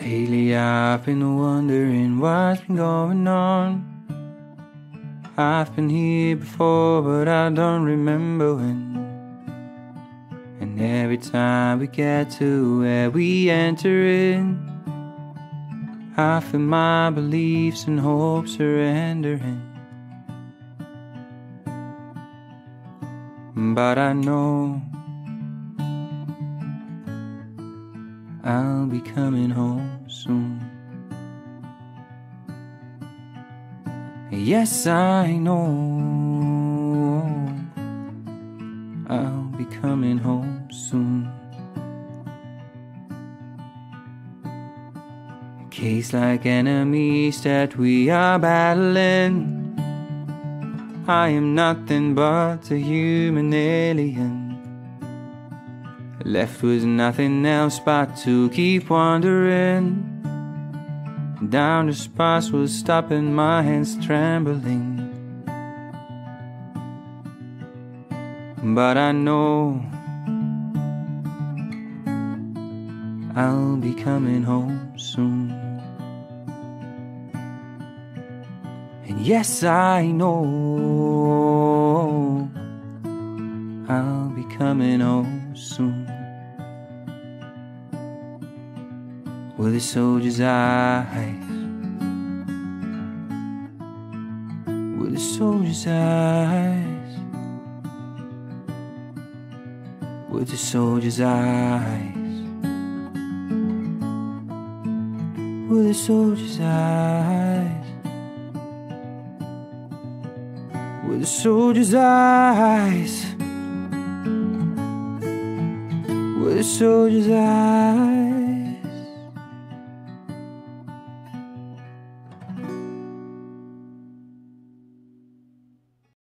Lately I've been wondering what's been going on. I've been here before, but I don't remember when. And every time we get to where we enter in, I feel my beliefs and hopes surrendering. But I know I'll be coming home soon. Yes, I know I'll be coming home soon. Case like enemies that we are battling. I am nothing but a human alien. Left with nothing else but to keep wandering. Down the spots was stopping my hands trembling. But I know I'll be coming home soon. And yes I know I'll be coming home soon. With a soldier's eyes, with a soldier's eyes, with a soldier's eyes, with a soldier's eyes, with a soldier's eyes, with soldier's eyes.